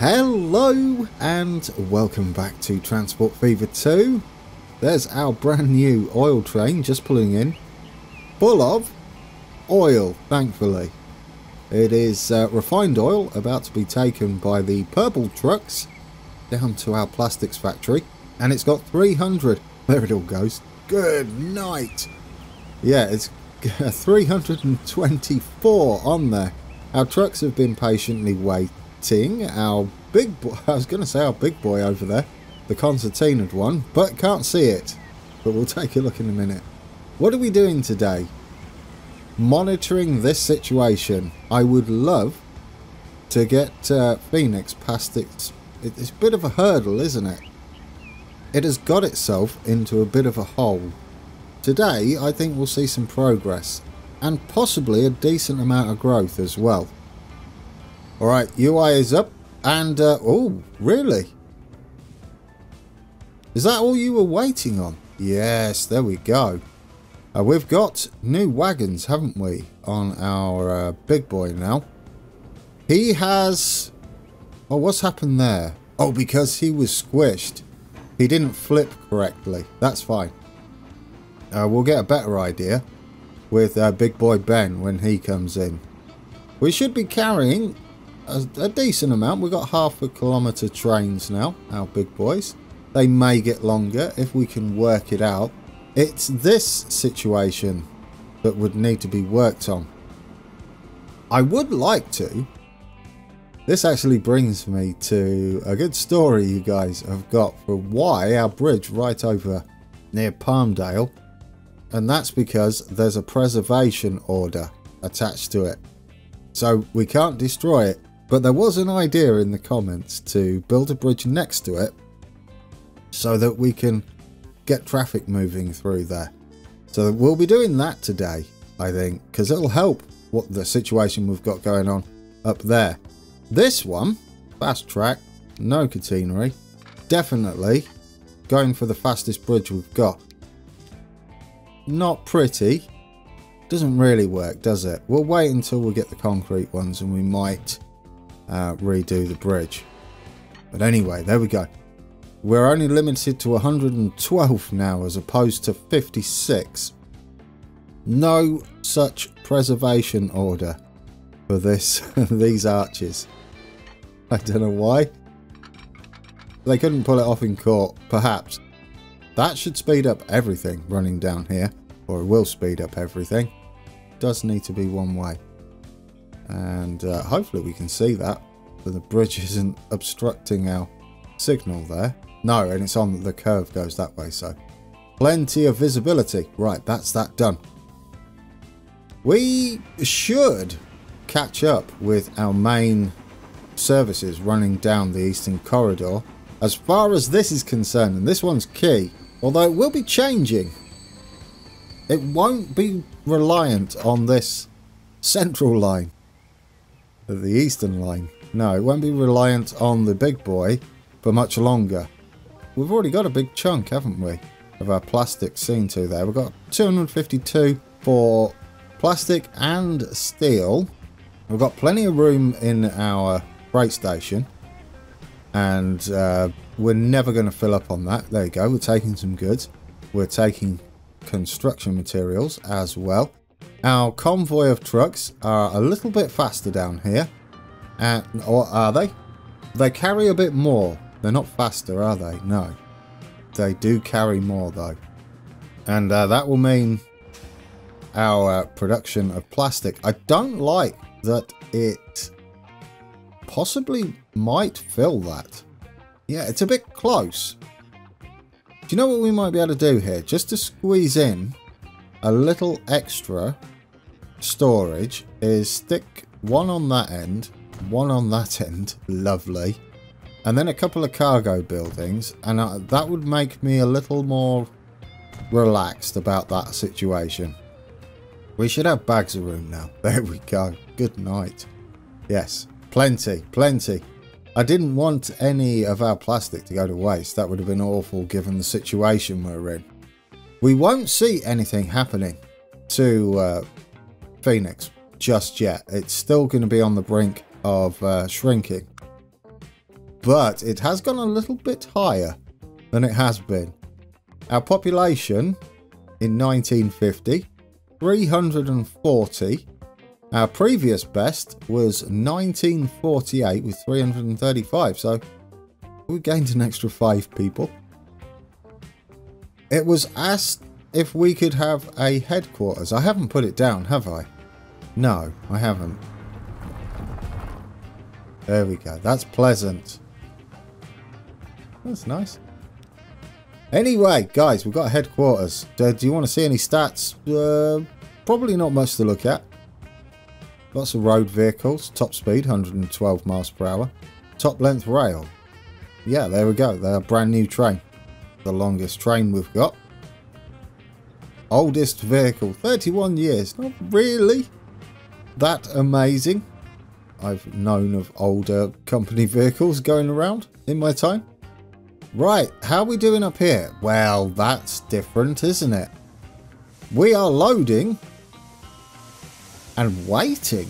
Hello and welcome back to Transport Fever 2. There's our brand new oil train just pulling in, full of oil, thankfully. It is uh, refined oil about to be taken by the purple trucks down to our plastics factory, and it's got 300. There it all goes. Good night. Yeah, it's 324 on there. Our trucks have been patiently waiting. Our big boy, I was going to say our big boy over there, the concertinaed one, but can't see it. But we'll take a look in a minute. What are we doing today? Monitoring this situation. I would love to get uh, Phoenix past its... It's a bit of a hurdle, isn't it? It has got itself into a bit of a hole. Today, I think we'll see some progress and possibly a decent amount of growth as well. Alright, UI is up and, uh, oh, really? Is that all you were waiting on? Yes, there we go. Uh, we've got new wagons, haven't we, on our uh, big boy now. He has... Oh, what's happened there? Oh, because he was squished. He didn't flip correctly. That's fine. Uh, we'll get a better idea with uh, Big Boy Ben when he comes in. We should be carrying a, a decent amount. We've got half a kilometre trains now, our big boys. They may get longer if we can work it out. It's this situation that would need to be worked on. I would like to. This actually brings me to a good story you guys have got for why our bridge right over near Palmdale and that's because there's a preservation order attached to it. So we can't destroy it, but there was an idea in the comments to build a bridge next to it so that we can get traffic moving through there. So we'll be doing that today, I think, because it'll help what the situation we've got going on up there. This one, fast track, no catenary, definitely going for the fastest bridge we've got not pretty. Doesn't really work, does it? We'll wait until we get the concrete ones and we might uh, redo the bridge. But anyway, there we go. We're only limited to 112 now as opposed to 56. No such preservation order for this these arches. I don't know why. They couldn't pull it off in court, perhaps. That should speed up everything running down here, or it will speed up everything. Does need to be one way. And uh, hopefully we can see that, the bridge isn't obstructing our signal there. No, and it's on the curve goes that way, so plenty of visibility. Right, that's that done. We should catch up with our main services running down the eastern corridor. As far as this is concerned, and this one's key, Although it will be changing. It won't be reliant on this central line. The eastern line. No, it won't be reliant on the big boy for much longer. We've already got a big chunk, haven't we? Of our plastic seen to there. We've got 252 for plastic and steel. We've got plenty of room in our freight station. And uh, we're never going to fill up on that. There you go. We're taking some goods. We're taking construction materials as well. Our convoy of trucks are a little bit faster down here. And, or are they? They carry a bit more. They're not faster, are they? No. They do carry more, though. And uh, that will mean our uh, production of plastic. I don't like that it possibly might fill that. Yeah, it's a bit close. Do you know what we might be able to do here? Just to squeeze in a little extra storage is stick one on that end, one on that end, lovely, and then a couple of cargo buildings, and uh, that would make me a little more relaxed about that situation. We should have bags of room now. There we go. Good night. Yes, plenty, plenty. I didn't want any of our plastic to go to waste. That would have been awful given the situation we're in. We won't see anything happening to uh, Phoenix just yet. It's still going to be on the brink of uh, shrinking. but it has gone a little bit higher than it has been. Our population in 1950, 340. Our previous best was 1948 with 335, so we gained an extra five people. It was asked if we could have a headquarters. I haven't put it down, have I? No, I haven't. There we go. That's pleasant. That's nice. Anyway, guys, we've got headquarters. Uh, do you want to see any stats? Uh, probably not much to look at. Lots of road vehicles. Top speed, 112 miles per hour. Top length rail. Yeah, there we go. They're a brand new train. The longest train we've got. Oldest vehicle, 31 years. Not really that amazing. I've known of older company vehicles going around in my time. Right, how are we doing up here? Well, that's different, isn't it? We are loading and waiting.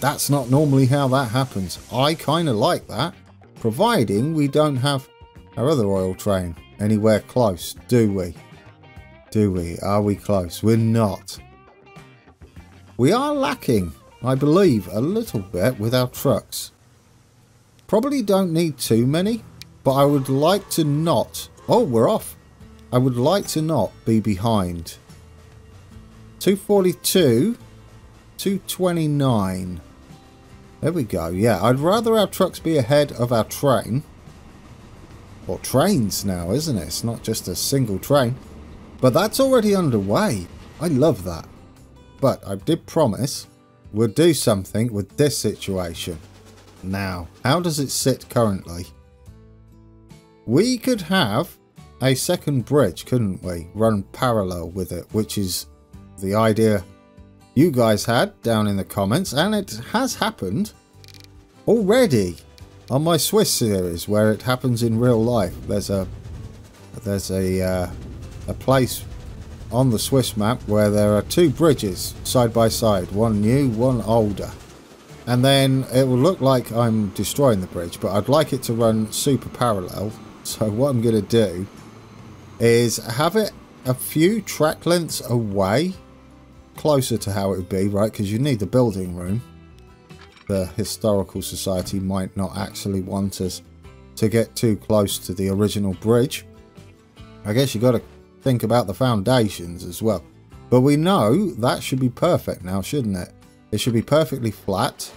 That's not normally how that happens. I kind of like that, providing we don't have our other oil train anywhere close, do we? Do we? Are we close? We're not. We are lacking, I believe, a little bit with our trucks. Probably don't need too many, but I would like to not... Oh, we're off. I would like to not be behind. 242, 229. There we go. Yeah, I'd rather our trucks be ahead of our train. Or trains now, isn't it? It's not just a single train. But that's already underway. I love that. But I did promise we'll do something with this situation. Now, how does it sit currently? We could have a second bridge, couldn't we? Run parallel with it, which is the idea you guys had down in the comments, and it has happened already on my Swiss series where it happens in real life. There's a there's a uh, a place on the Swiss map where there are two bridges side by side, one new, one older. And then it will look like I'm destroying the bridge, but I'd like it to run super parallel so what I'm going to do is have it a few track lengths away, closer to how it would be, right? Because you need the building room. The Historical Society might not actually want us to get too close to the original bridge. I guess you got to think about the foundations as well. But we know that should be perfect now, shouldn't it? It should be perfectly flat.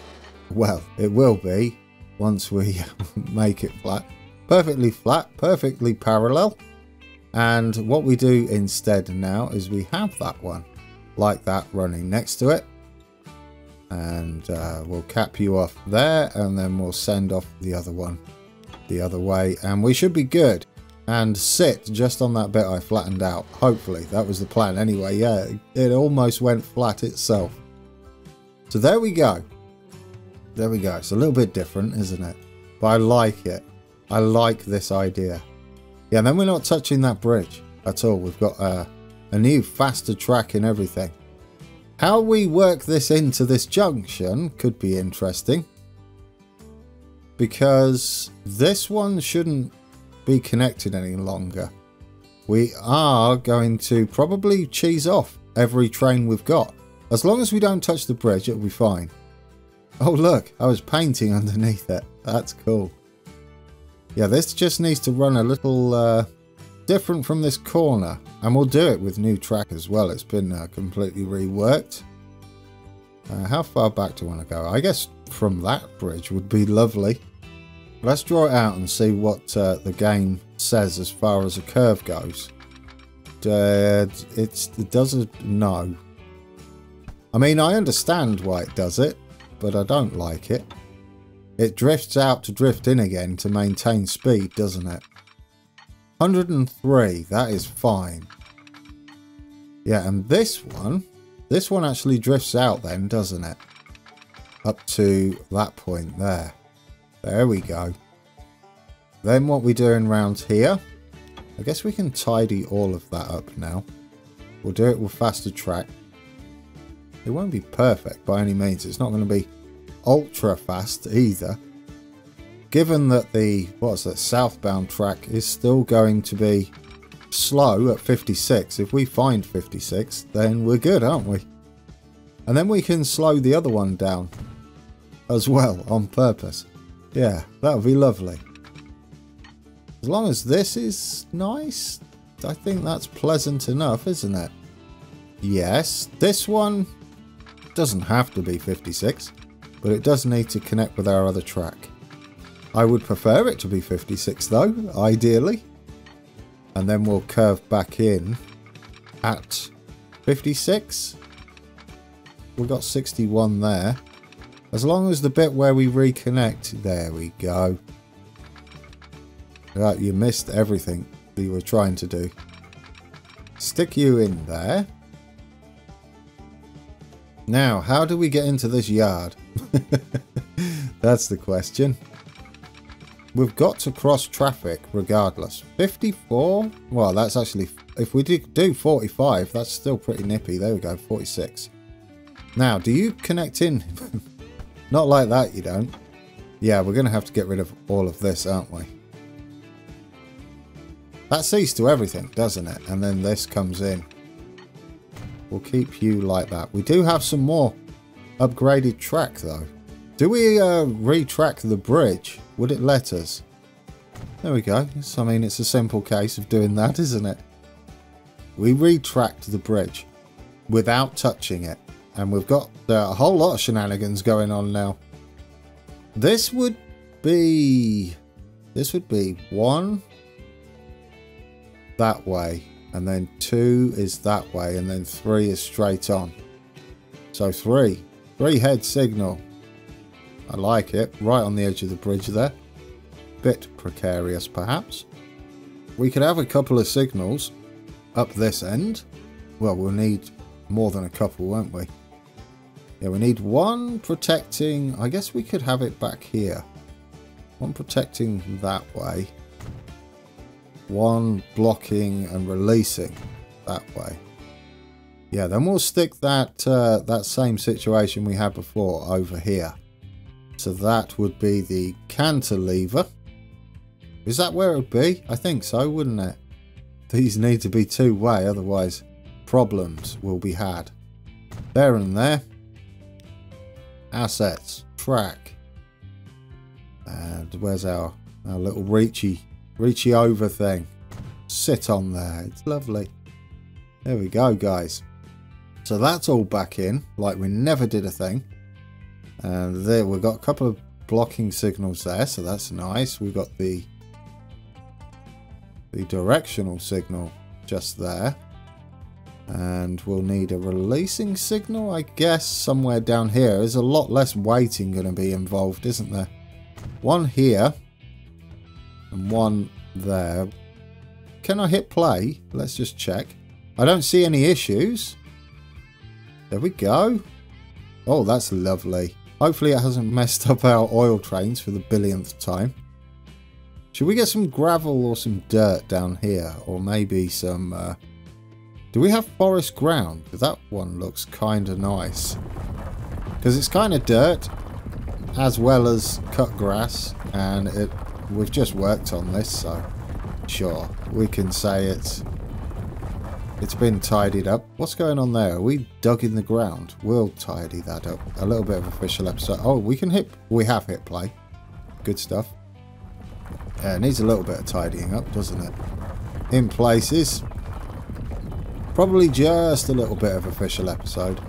Well, it will be once we make it flat perfectly flat, perfectly parallel. And what we do instead now is we have that one like that running next to it. And uh, we'll cap you off there and then we'll send off the other one the other way. And we should be good. And sit just on that bit I flattened out. Hopefully, that was the plan. Anyway, yeah, it almost went flat itself. So there we go. There we go. It's a little bit different, isn't it? But I like it. I like this idea. Yeah, and then we're not touching that bridge at all. We've got a, a new faster track and everything. How we work this into this junction could be interesting. Because this one shouldn't be connected any longer. We are going to probably cheese off every train we've got. As long as we don't touch the bridge, it'll be fine. Oh look, I was painting underneath it. That's cool. Yeah, this just needs to run a little uh, different from this corner. And we'll do it with new track as well. It's been uh, completely reworked. Uh, how far back do I want to go? I guess from that bridge would be lovely. Let's draw it out and see what uh, the game says as far as a curve goes. It doesn't know. I mean, I understand why it does it, but I don't like it. It drifts out to drift in again to maintain speed, doesn't it? 103, that is fine. Yeah, and this one, this one actually drifts out then, doesn't it? Up to that point there. There we go. Then what we doing around here? I guess we can tidy all of that up now. We'll do it with faster track. It won't be perfect by any means. It's not going to be ultra fast either. Given that the, what's that, southbound track is still going to be slow at 56, if we find 56, then we're good, aren't we? And then we can slow the other one down as well on purpose. Yeah, that would be lovely. As long as this is nice, I think that's pleasant enough, isn't it? Yes, this one doesn't have to be 56, but it does need to connect with our other track. I would prefer it to be 56 though, ideally. And then we'll curve back in at 56. We've got 61 there. As long as the bit where we reconnect, there we go. Right, you missed everything you were trying to do. Stick you in there. Now, how do we get into this yard? That's the question. We've got to cross traffic regardless. 54? Well, that's actually... If we do 45, that's still pretty nippy. There we go, 46. Now, do you connect in? Not like that, you don't. Yeah, we're going to have to get rid of all of this, aren't we? That sees to everything, doesn't it? And then this comes in. We'll keep you like that. We do have some more upgraded track, though. Do we uh, retrack the bridge? Would it let us? There we go. So, I mean, it's a simple case of doing that, isn't it? We retracked the bridge without touching it. And we've got uh, a whole lot of shenanigans going on now. This would be... This would be one that way. And then two is that way. And then three is straight on. So three. Three head signal. I like it. Right on the edge of the bridge there. Bit precarious, perhaps. We could have a couple of signals up this end. Well, we'll need more than a couple, won't we? Yeah, we need one protecting... I guess we could have it back here. One protecting that way. One blocking and releasing that way. Yeah, then we'll stick that uh, that same situation we had before over here. So that would be the cantilever. Is that where it would be? I think so, wouldn't it? These need to be two-way, otherwise problems will be had. There and there. Assets. Track. And where's our, our little reachy, reachy over thing? Sit on there. It's lovely. There we go, guys. So that's all back in, like we never did a thing. And there we've got a couple of blocking signals there, so that's nice. We've got the the directional signal just there. And we'll need a releasing signal, I guess, somewhere down here. There's a lot less waiting going to be involved, isn't there? One here. And one there. Can I hit play? Let's just check. I don't see any issues. There we go. Oh, that's lovely. Hopefully it hasn't messed up our oil trains for the billionth time. Should we get some gravel or some dirt down here? Or maybe some... Uh... Do we have forest ground? That one looks kind of nice. Because it's kind of dirt as well as cut grass. And it we've just worked on this, so sure. We can say it's it's been tidied up. What's going on there? Are we dug in the ground? We'll tidy that up. A little bit of official episode. Oh, we can hit... We have hit play. Good stuff. It needs a little bit of tidying up, doesn't it? In places. Probably just a little bit of official episode.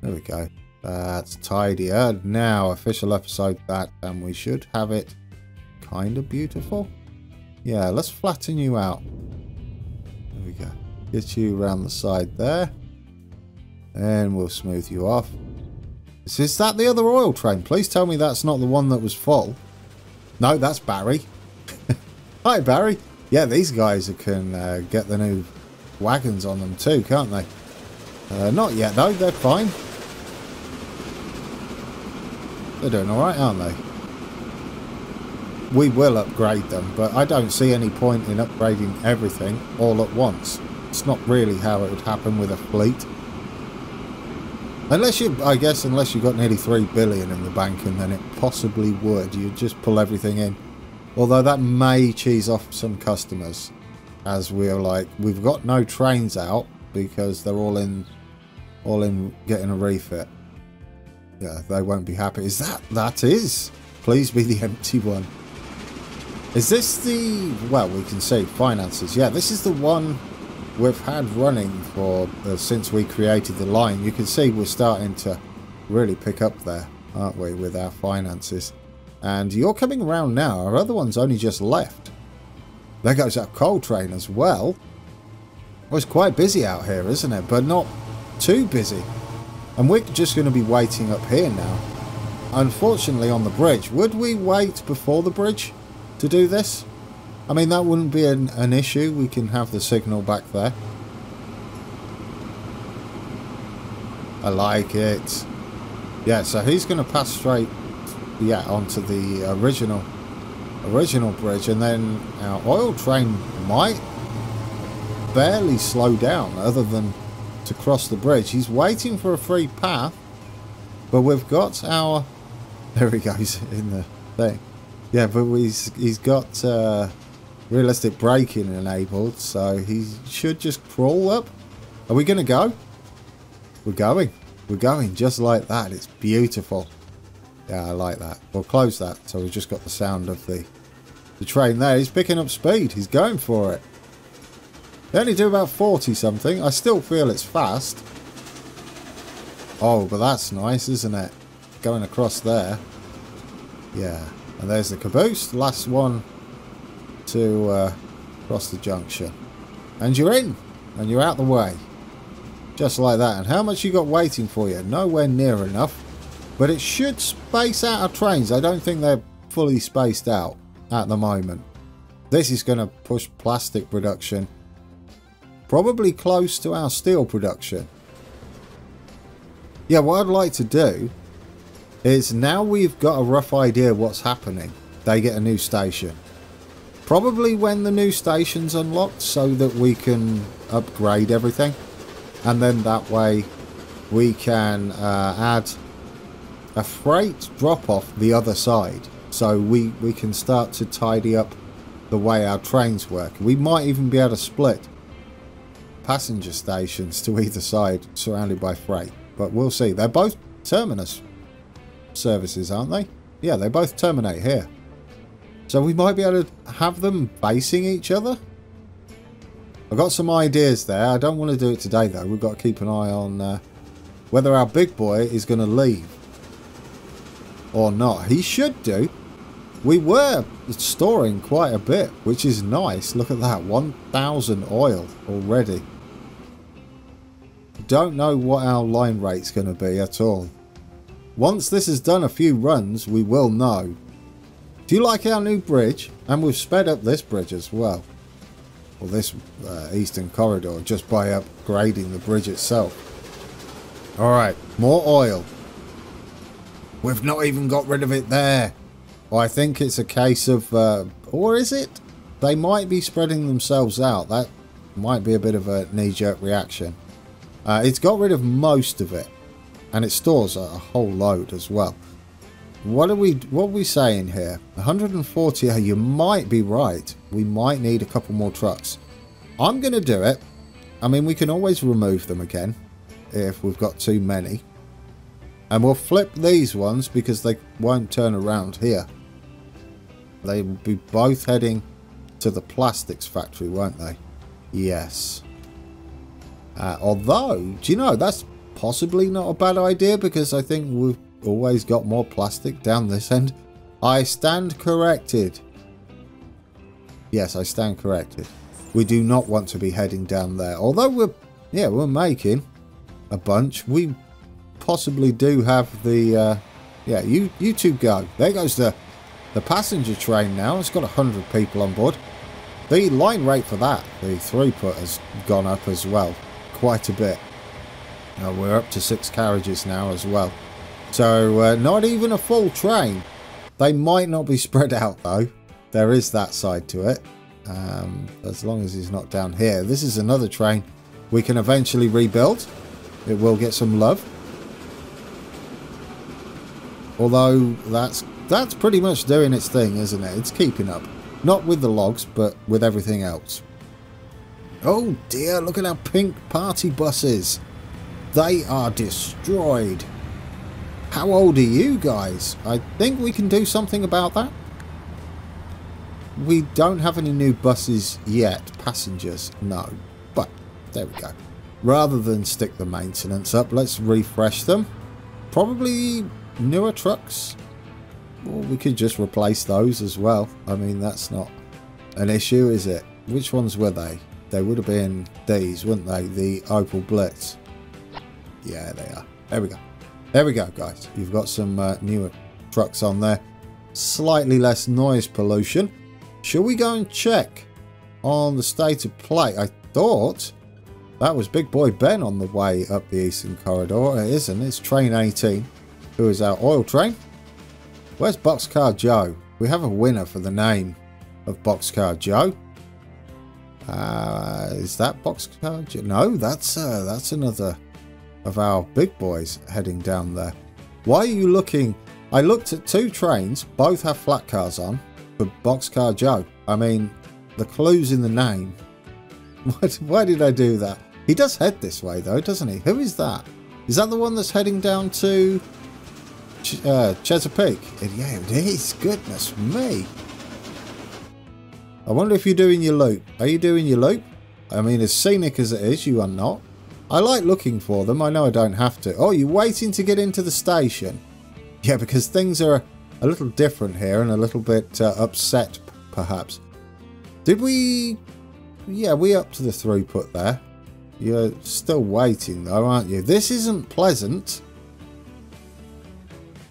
There we go. That's tidier. Now, official episode that, and we should have it kind of beautiful. Yeah, let's flatten you out. Get you around the side there. And we'll smooth you off. Is that the other oil train? Please tell me that's not the one that was full. No, that's Barry. Hi, Barry. Yeah, these guys can uh, get the new wagons on them too, can't they? Uh, not yet, though. They're fine. They're doing alright, aren't they? we will upgrade them, but I don't see any point in upgrading everything all at once. It's not really how it would happen with a fleet. Unless you, I guess, unless you've got nearly 3 billion in the bank and then it possibly would. You'd just pull everything in. Although that may cheese off some customers. As we're like, we've got no trains out because they're all in, all in getting a refit. Yeah, they won't be happy. Is that, that is. Please be the empty one. Is this the, well, we can see finances. Yeah, this is the one we've had running for uh, since we created the line. You can see we're starting to really pick up there, aren't we, with our finances. And you're coming around now. Our other one's only just left. There goes that coal train as well. Well, it's quite busy out here, isn't it? But not too busy. And we're just going to be waiting up here now. Unfortunately on the bridge. Would we wait before the bridge to do this? I mean, that wouldn't be an, an issue. We can have the signal back there. I like it. Yeah, so he's going to pass straight, yeah, onto the original, original bridge, and then our oil train might barely slow down, other than to cross the bridge. He's waiting for a free path, but we've got our. There he goes in the thing. Yeah, but he's he's got. Uh, realistic braking enabled, so he should just crawl up. Are we going to go? We're going. We're going just like that. It's beautiful. Yeah, I like that. We'll close that, so we've just got the sound of the, the train there. He's picking up speed. He's going for it. They only do about 40 something. I still feel it's fast. Oh, but that's nice, isn't it? Going across there. Yeah. And there's the caboose. Last one to uh, cross the junction. And you're in. And you're out the way. Just like that. And how much you got waiting for you? Nowhere near enough. But it should space out our trains. I don't think they're fully spaced out at the moment. This is going to push plastic production probably close to our steel production. Yeah, what I'd like to do is now we've got a rough idea what's happening. They get a new station. Probably when the new station's unlocked so that we can upgrade everything. And then that way we can uh, add a freight drop-off the other side. So we, we can start to tidy up the way our trains work. We might even be able to split passenger stations to either side surrounded by freight. But we'll see. They're both terminus services, aren't they? Yeah, they both terminate here. So we might be able to have them facing each other. I've got some ideas there. I don't want to do it today though. We've got to keep an eye on uh, whether our big boy is going to leave or not. He should do. We were storing quite a bit, which is nice. Look at that, 1,000 oil already. Don't know what our line rate's going to be at all. Once this has done a few runs, we will know. Do you like our new bridge? And we've sped up this bridge as well. Well, this uh, eastern corridor just by upgrading the bridge itself. Alright, more oil. We've not even got rid of it there. Well, I think it's a case of... Uh, or is it? They might be spreading themselves out. That might be a bit of a knee-jerk reaction. Uh, it's got rid of most of it. And it stores a whole load as well. What are we what are we saying here? 140, you might be right. We might need a couple more trucks. I'm going to do it. I mean, we can always remove them again if we've got too many. And we'll flip these ones because they won't turn around here. They will be both heading to the plastics factory, won't they? Yes. Uh, although, do you know, that's possibly not a bad idea because I think we've always got more plastic down this end. I stand corrected. Yes, I stand corrected. We do not want to be heading down there. Although we're, yeah, we're making a bunch. We possibly do have the, uh, yeah, you, you two go. There goes the, the passenger train now. It's got 100 people on board. The line rate for that, the throughput has gone up as well. Quite a bit. Uh, we're up to six carriages now as well. So uh, not even a full train. They might not be spread out though. There is that side to it. Um, as long as he's not down here. This is another train we can eventually rebuild. It will get some love. Although that's that's pretty much doing its thing, isn't it? It's keeping up. Not with the logs, but with everything else. Oh dear, look at our pink party buses. They are destroyed. How old are you guys? I think we can do something about that. We don't have any new buses yet. Passengers, no. But, there we go. Rather than stick the maintenance up, let's refresh them. Probably newer trucks. Or we could just replace those as well. I mean, that's not an issue, is it? Which ones were they? They would have been these, wouldn't they? The Opel Blitz. Yeah, they are. There we go. There we go, guys. You've got some uh, newer trucks on there. Slightly less noise pollution. Shall we go and check on the state of play? I thought that was Big Boy Ben on the way up the Eastern Corridor. It isn't. It's Train 18, who is our oil train. Where's Boxcar Joe? We have a winner for the name of Boxcar Joe. Uh, is that Boxcar Joe? No, that's uh, that's another of our big boys heading down there. Why are you looking? I looked at two trains, both have flat cars on, for Boxcar Joe. I mean, the clue's in the name. Why did I do that? He does head this way though, doesn't he? Who is that? Is that the one that's heading down to Ch uh, Chesapeake? Yeah, it is. Goodness me. I wonder if you're doing your loop. Are you doing your loop? I mean, as scenic as it is, you are not. I like looking for them. I know I don't have to. Oh, you're waiting to get into the station. Yeah, because things are a little different here and a little bit uh, upset, perhaps. Did we... Yeah, we up to the throughput there. You're still waiting, though, aren't you? This isn't pleasant.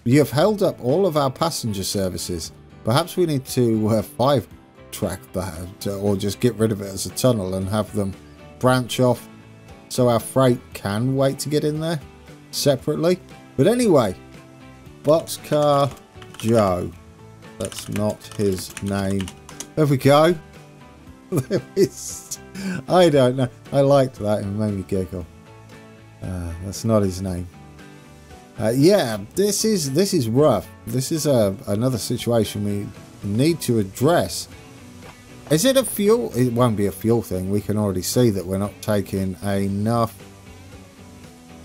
You've held up all of our passenger services. Perhaps we need to uh, five-track that, or just get rid of it as a tunnel and have them branch off so our freight can wait to get in there separately. But anyway, Boxcar Joe. That's not his name. There we go. I don't know. I liked that. It made me giggle. Uh, that's not his name. Uh, yeah, this is this is rough. This is a another situation we need to address is it a fuel? It won't be a fuel thing. We can already see that we're not taking enough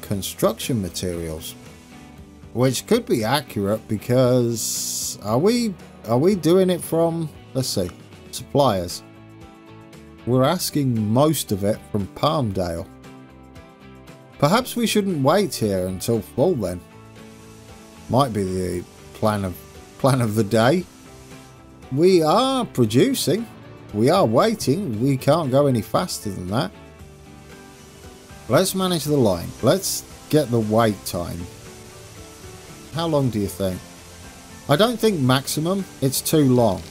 construction materials. Which could be accurate because are we are we doing it from let's see suppliers? We're asking most of it from Palmdale. Perhaps we shouldn't wait here until fall then. Might be the plan of plan of the day. We are producing. We are waiting. We can't go any faster than that. Let's manage the line. Let's get the wait time. How long do you think? I don't think maximum. It's too long.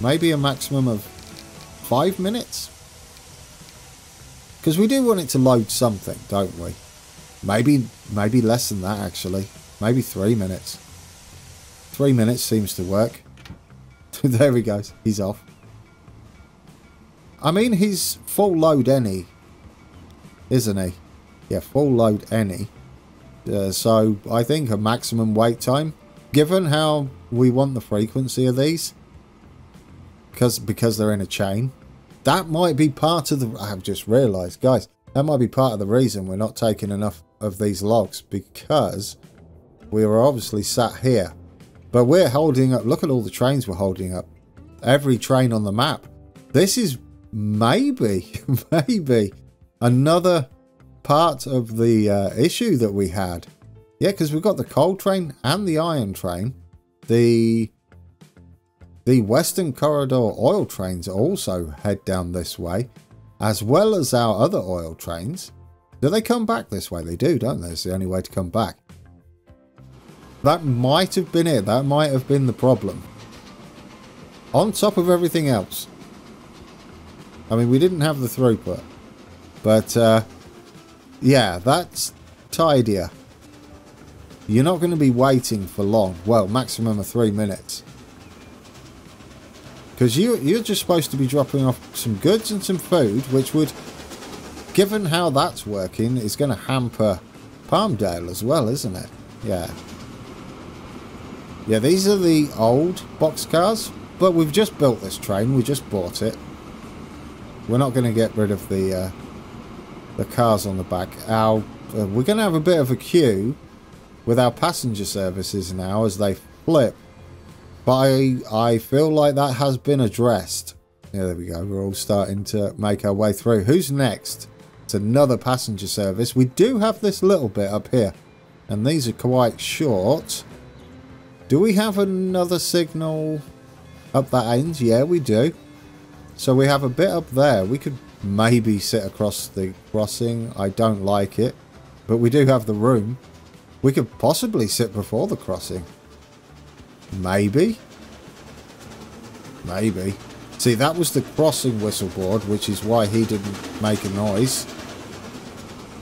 Maybe a maximum of five minutes? Because we do want it to load something, don't we? Maybe, maybe less than that, actually. Maybe three minutes. Three minutes seems to work. there he goes. He's off. I mean, he's full load any, isn't he? Yeah, full load any. Uh, so I think a maximum wait time, given how we want the frequency of these, because because they're in a chain, that might be part of the. I've just realised, guys, that might be part of the reason we're not taking enough of these logs because we were obviously sat here, but we're holding up. Look at all the trains we're holding up. Every train on the map. This is maybe, maybe another part of the uh, issue that we had. Yeah, because we've got the coal train and the iron train. The the Western Corridor oil trains also head down this way, as well as our other oil trains. Do they come back this way? They do, don't they? It's the only way to come back. That might have been it. That might have been the problem. On top of everything else, I mean, we didn't have the throughput. But, uh, yeah, that's tidier. You're not going to be waiting for long. Well, maximum of three minutes. Because you, you're just supposed to be dropping off some goods and some food, which would, given how that's working, is going to hamper Palmdale as well, isn't it? Yeah. Yeah, these are the old box cars, but we've just built this train. We just bought it. We're not going to get rid of the uh, the cars on the back. Our uh, we're going to have a bit of a queue with our passenger services now as they flip. But I, I feel like that has been addressed. Yeah, there we go. We're all starting to make our way through. Who's next? It's another passenger service. We do have this little bit up here. And these are quite short. Do we have another signal up that end? Yeah, we do. So we have a bit up there. We could maybe sit across the crossing. I don't like it. But we do have the room. We could possibly sit before the crossing. Maybe. Maybe. See, that was the crossing whistle board, which is why he didn't make a noise.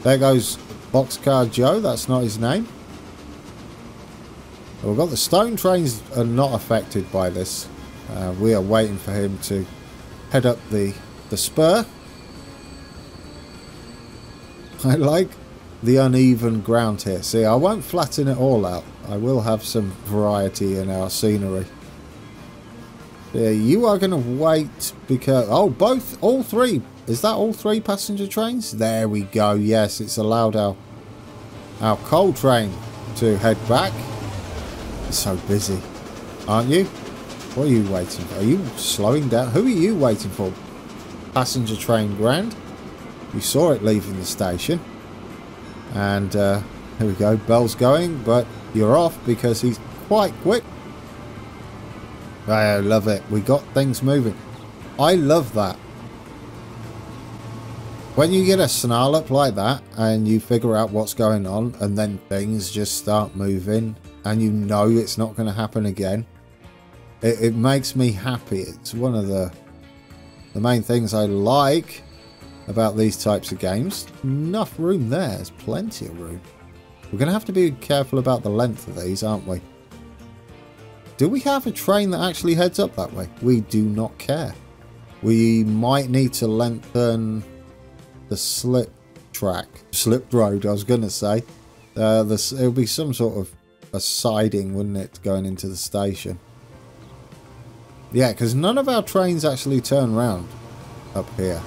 There goes Boxcar Joe. That's not his name. We've got the stone trains are not affected by this. Uh, we are waiting for him to head up the, the spur. I like the uneven ground here. See, I won't flatten it all out. I will have some variety in our scenery. Yeah, you are going to wait because... Oh, both, all three. Is that all three passenger trains? There we go. Yes, it's allowed our, our coal train to head back. It's so busy, aren't you? What are you waiting for? Are you slowing down? Who are you waiting for? Passenger train Grand. You saw it leaving the station. And uh, here we go. Bell's going, but you're off because he's quite quick. I love it. We got things moving. I love that. When you get a snarl up like that and you figure out what's going on and then things just start moving and you know it's not going to happen again, it, it makes me happy. It's one of the the main things I like about these types of games. Enough room there. There's plenty of room. We're going to have to be careful about the length of these, aren't we? Do we have a train that actually heads up that way? We do not care. We might need to lengthen the slip track. Slip road, I was going to say. Uh, this, it'll be some sort of a siding, wouldn't it, going into the station? Yeah, because none of our trains actually turn round up here.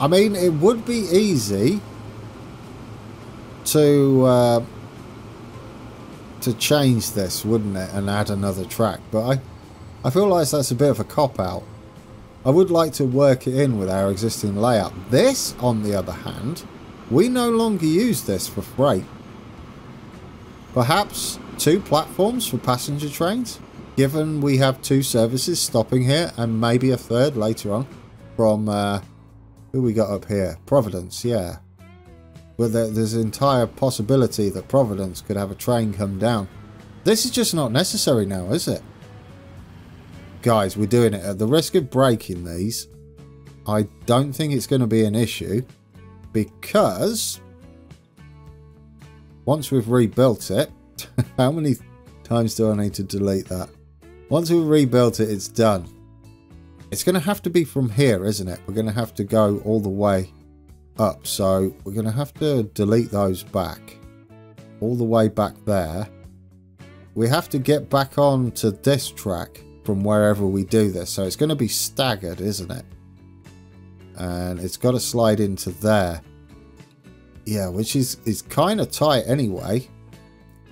I mean, it would be easy to uh, to change this, wouldn't it, and add another track. But I, I feel like that's a bit of a cop-out. I would like to work it in with our existing layout. This, on the other hand, we no longer use this for freight. Perhaps two platforms for passenger trains? Given we have two services stopping here and maybe a third later on from, uh, who we got up here? Providence, yeah. Well, there, there's an entire possibility that Providence could have a train come down. This is just not necessary now, is it? Guys, we're doing it. At the risk of breaking these, I don't think it's going to be an issue because once we've rebuilt it, how many times do I need to delete that? Once we've rebuilt it, it's done. It's going to have to be from here, isn't it? We're going to have to go all the way up. So we're going to have to delete those back. All the way back there. We have to get back on to this track from wherever we do this. So it's going to be staggered, isn't it? And it's got to slide into there. Yeah, which is, is kind of tight anyway.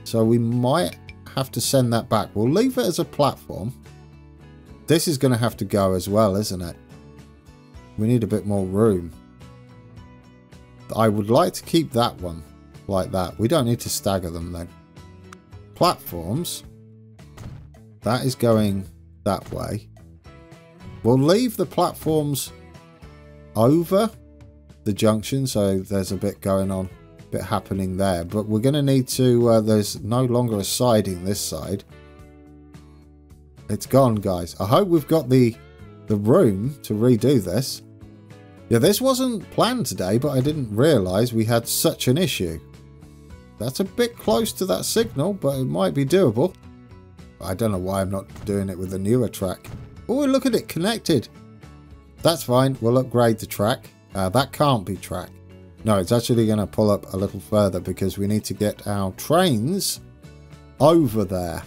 So we might have to send that back. We'll leave it as a platform. This is going to have to go as well, isn't it? We need a bit more room. I would like to keep that one like that. We don't need to stagger them then. Platforms. That is going that way. We'll leave the platforms over the junction, so there's a bit going on, bit happening there. But we're going to need to, uh, there's no longer a siding this side. It's gone, guys. I hope we've got the, the room to redo this. Yeah, this wasn't planned today, but I didn't realise we had such an issue. That's a bit close to that signal, but it might be doable. I don't know why I'm not doing it with a newer track. Oh, look at it connected. That's fine. We'll upgrade the track. Uh, that can't be track. No, it's actually going to pull up a little further because we need to get our trains over there.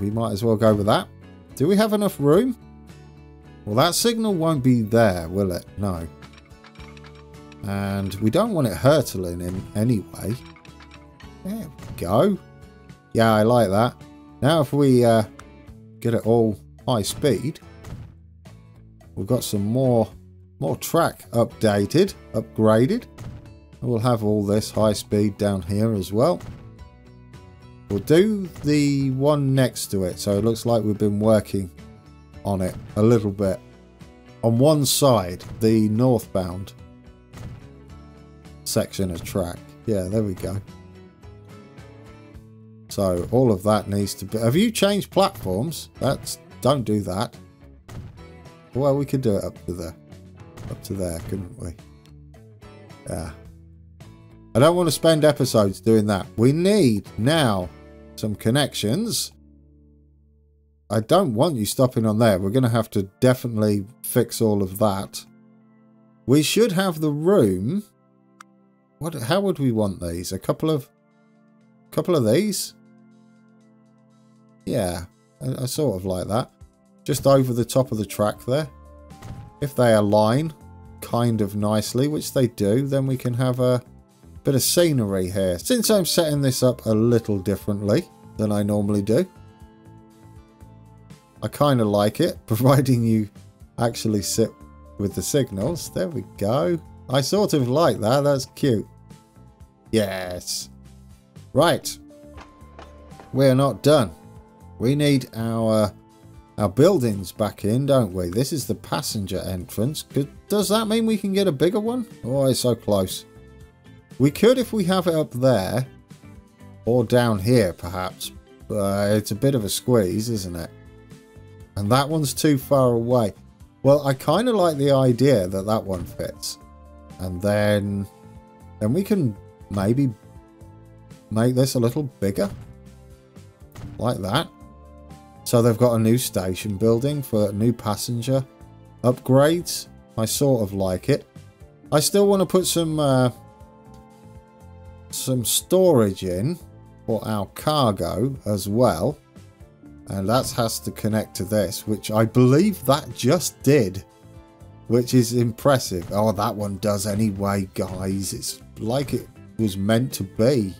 We might as well go with that. Do we have enough room? Well, that signal won't be there, will it? No. And we don't want it hurtling in anyway. There we go. Yeah, I like that. Now if we uh, get it all high speed, we've got some more more track updated, upgraded. We'll have all this high speed down here as well. We'll do the one next to it, so it looks like we've been working on it a little bit. On one side, the northbound section of track. Yeah, there we go. So all of that needs to be... Have you changed platforms? That's Don't do that. Well, we could do it up to there. Up to there, couldn't we? Yeah. I don't want to spend episodes doing that. We need now some connections. I don't want you stopping on there. We're going to have to definitely fix all of that. We should have the room. What? How would we want these? A couple of, couple of these. Yeah, I, I sort of like that. Just over the top of the track there. If they align kind of nicely, which they do, then we can have a bit of scenery here. Since I'm setting this up a little differently than I normally do, I kind of like it, providing you actually sit with the signals. There we go. I sort of like that. That's cute. Yes. Right. We're not done. We need our our buildings back in, don't we? This is the passenger entrance. Could, does that mean we can get a bigger one? Oh, it's so close. We could if we have it up there. Or down here, perhaps. But it's a bit of a squeeze, isn't it? And that one's too far away. Well, I kind of like the idea that that one fits. And then, then we can maybe make this a little bigger. Like that. So they've got a new station building for new passenger upgrades. I sort of like it. I still want to put some uh, some storage in for our cargo as well. And that has to connect to this, which I believe that just did. Which is impressive. Oh, that one does anyway, guys. It's like it was meant to be.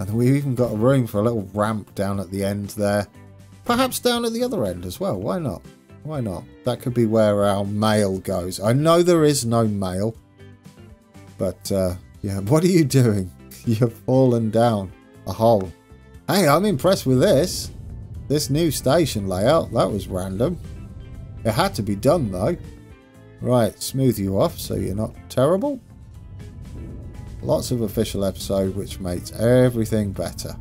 And we've even got a room for a little ramp down at the end there. Perhaps down at the other end as well. Why not? Why not? That could be where our mail goes. I know there is no mail. But, uh, yeah, what are you doing? You've fallen down a hole. Hey, I'm impressed with this. This new station layout, that was random. It had to be done though. Right, smooth you off so you're not terrible. Lots of official episode which makes everything better.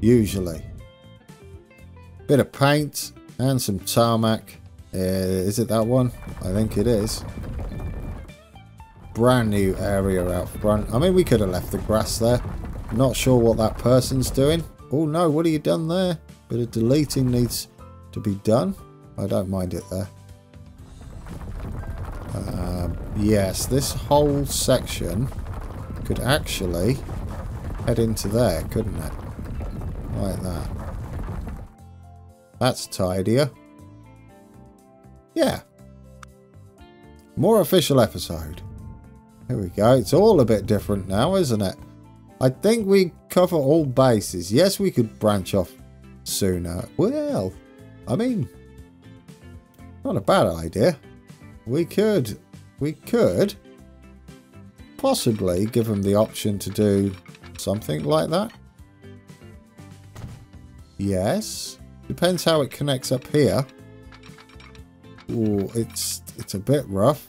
Usually. Bit of paint and some tarmac. Uh, is it that one? I think it is. Brand new area out front. I mean, we could have left the grass there. Not sure what that person's doing. Oh no, what have you done there? Bit of deleting needs to be done. I don't mind it there. Uh, yes, this whole section could actually head into there, couldn't it? Like that. That's tidier. Yeah. More official episode. Here we go. It's all a bit different now, isn't it? I think we cover all bases. Yes, we could branch off sooner. Well, I mean, not a bad idea. We could, we could possibly give them the option to do something like that. Yes. Depends how it connects up here. Ooh, it's it's a bit rough.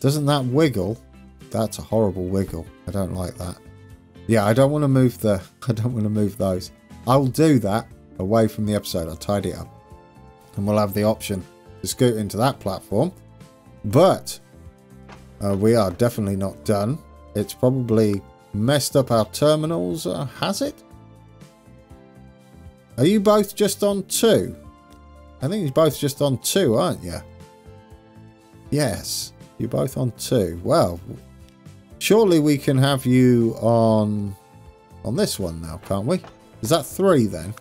Doesn't that wiggle? That's a horrible wiggle. I don't like that. Yeah, I don't want to move the I don't want to move those. I'll do that away from the episode. I'll tidy it up. And we'll have the option to scoot into that platform. But uh, we are definitely not done. It's probably messed up our terminals, uh, has it? Are you both just on two? I think you're both just on two, aren't you? Yes, you're both on two. Well, surely we can have you on on this one now, can't we? Is that three then?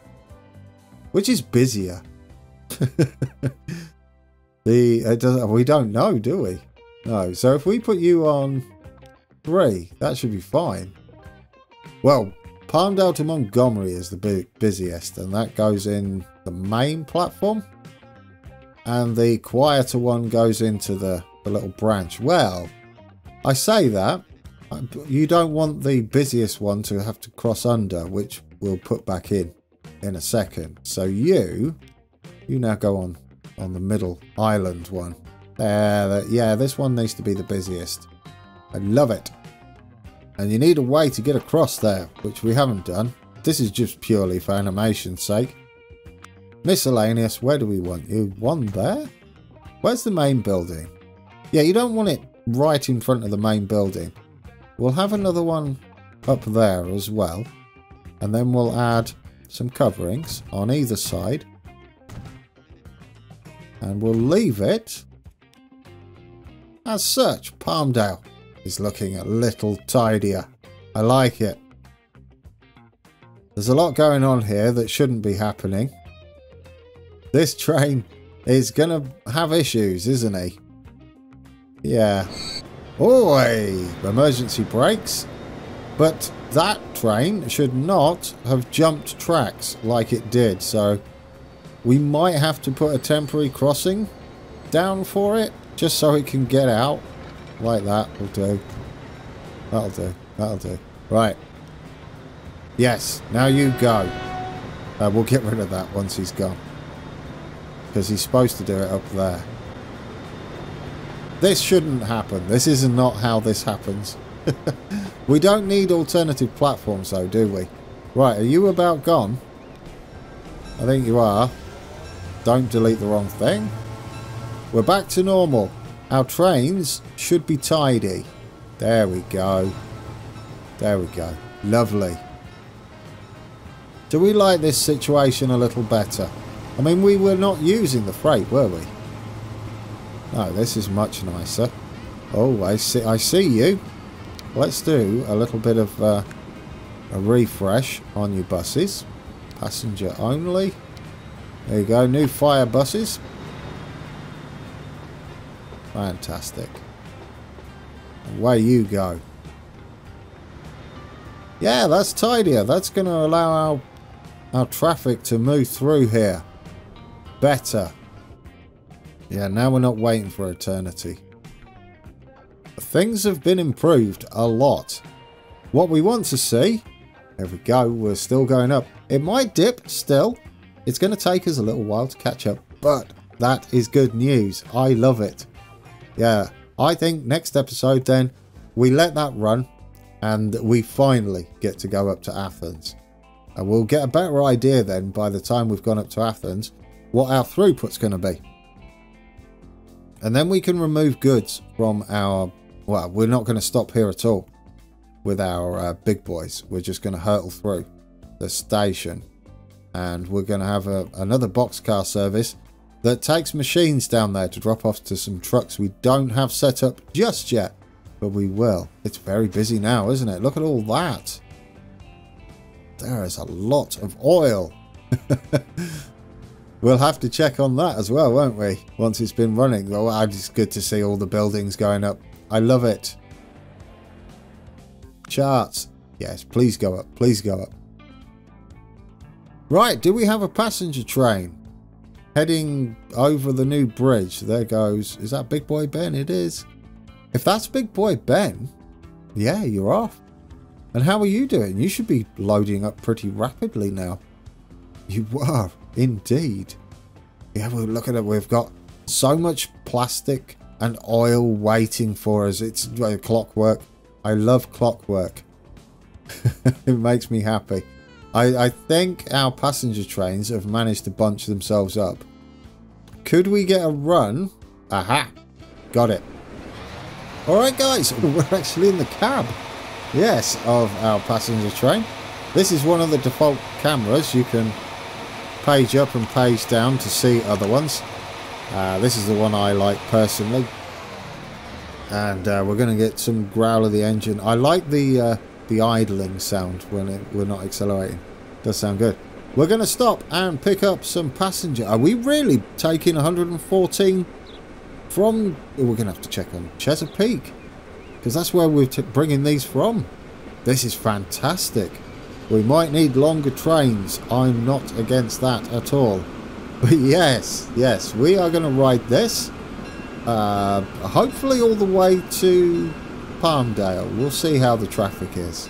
Which is busier? the uh, it doesn't. we don't know, do we? No. So if we put you on three, that should be fine. Well, Palmdale to Montgomery is the busiest, and that goes in the main platform. And the quieter one goes into the, the little branch. Well, I say that. You don't want the busiest one to have to cross under, which we'll put back in in a second. So you, you now go on on the middle island one. Uh, yeah, this one needs to be the busiest. I love it. And you need a way to get across there, which we haven't done. This is just purely for animation's sake. Miscellaneous, where do we want you? One there? Where's the main building? Yeah, you don't want it right in front of the main building. We'll have another one up there as well. And then we'll add some coverings on either side. And we'll leave it as such. Palmdale is looking a little tidier. I like it. There's a lot going on here that shouldn't be happening. This train is going to have issues, isn't he? Yeah. Oi! Emergency brakes. But that train should not have jumped tracks like it did, so we might have to put a temporary crossing down for it, just so it can get out. Like that will do. That'll do. That'll do. Right. Yes, now you go. Uh, we'll get rid of that once he's gone. Because he's supposed to do it up there. This shouldn't happen. This is not how this happens. we don't need alternative platforms though, do we? Right, are you about gone? I think you are. Don't delete the wrong thing. We're back to normal. Our trains should be tidy. There we go. There we go. Lovely. Do we like this situation a little better? I mean, we were not using the freight, were we? No, this is much nicer. Oh, I see, I see you. Let's do a little bit of uh, a refresh on your buses. Passenger only. There you go, New Flyer buses. Fantastic. Away you go. Yeah, that's tidier. That's going to allow our, our traffic to move through here. Better. Yeah, now we're not waiting for eternity. Things have been improved a lot. What we want to see... There we go, we're still going up. It might dip still. It's going to take us a little while to catch up, but that is good news. I love it. Yeah, I think next episode then we let that run and we finally get to go up to Athens. And we'll get a better idea then by the time we've gone up to Athens what our throughput's going to be. And then we can remove goods from our... Well, we're not going to stop here at all with our uh, big boys. We're just going to hurtle through the station. And we're going to have a, another boxcar service that takes machines down there to drop off to some trucks we don't have set up just yet, but we will. It's very busy now, isn't it? Look at all that. There is a lot of oil. we'll have to check on that as well, won't we? Once it's been running. Oh, it's good to see all the buildings going up. I love it. Charts. Yes, please go up. Please go up. Right, do we have a passenger train? Heading over the new bridge. There goes. Is that Big Boy Ben? It is. If that's Big Boy Ben, yeah, you're off. And how are you doing? You should be loading up pretty rapidly now. You are, indeed. Yeah, we're looking at it. We've got so much plastic and oil waiting for us. It's uh, clockwork. I love clockwork. it makes me happy. I, I think our passenger trains have managed to bunch themselves up. Could we get a run? Aha! Got it. Alright guys, we're actually in the cab. Yes, of our passenger train. This is one of the default cameras. You can page up and page down to see other ones. Uh, this is the one I like personally. And uh, we're going to get some growl of the engine. I like the uh, the idling sound when it, we're not accelerating. Does sound good. We're going to stop and pick up some passenger. Are we really taking 114 from... We're going to have to check on Chesapeake. Because that's where we're bringing these from. This is fantastic. We might need longer trains. I'm not against that at all. But yes, yes, we are going to ride this. Uh, hopefully all the way to Palmdale. We'll see how the traffic is.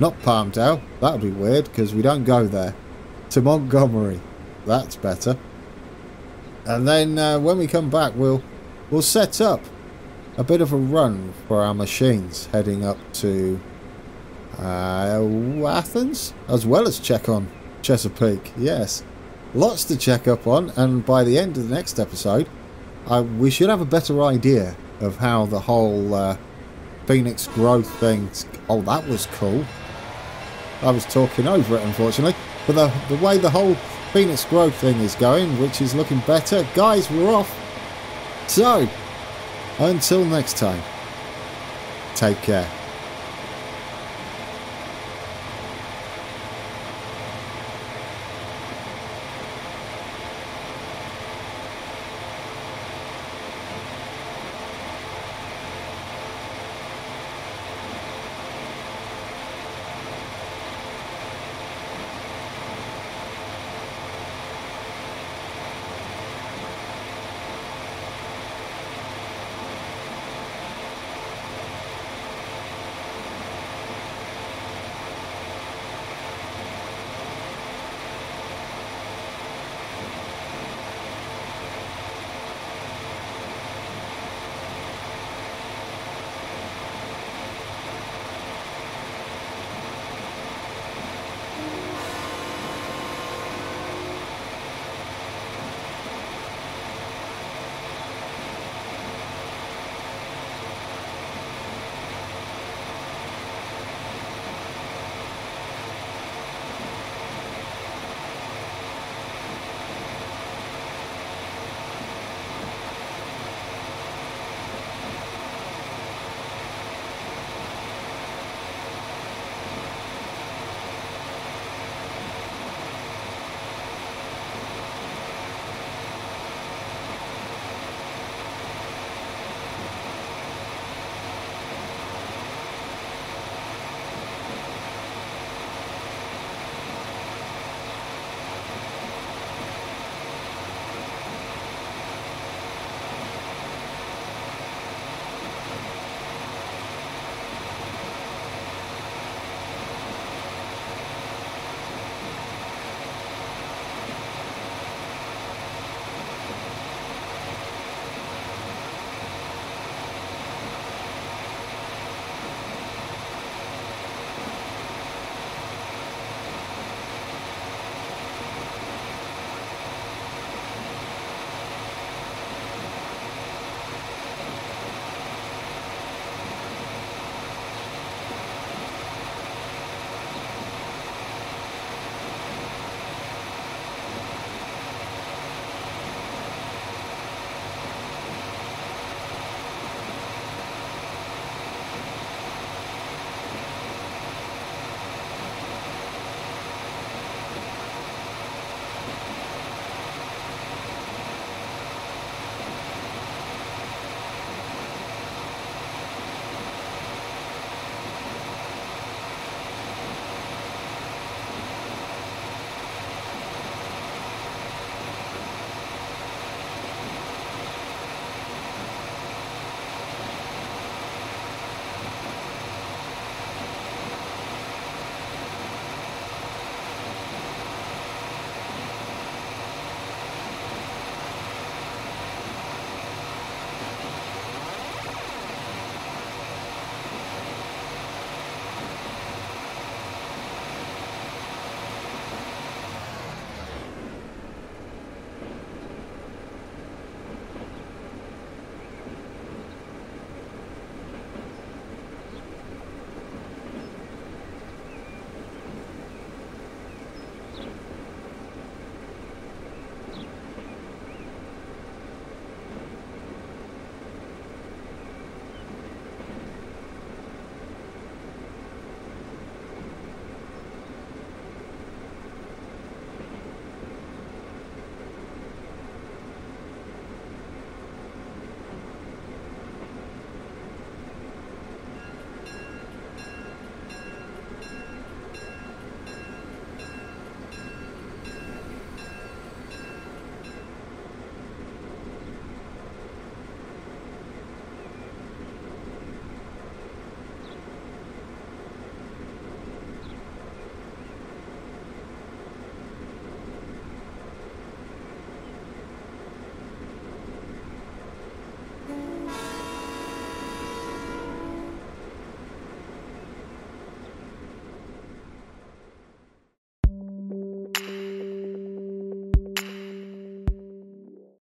Not Palmdale. That would be weird because we don't go there. To Montgomery. That's better. And then uh, when we come back, we'll we'll set up a bit of a run for our machines heading up to uh, Athens, as well as check on Chesapeake. Yes, lots to check up on, and by the end of the next episode, uh, we should have a better idea of how the whole uh, Phoenix growth thing. Oh, that was cool. I was talking over it, unfortunately. But the, the way the whole Phoenix Grove thing is going, which is looking better, guys, we're off. So, until next time, take care.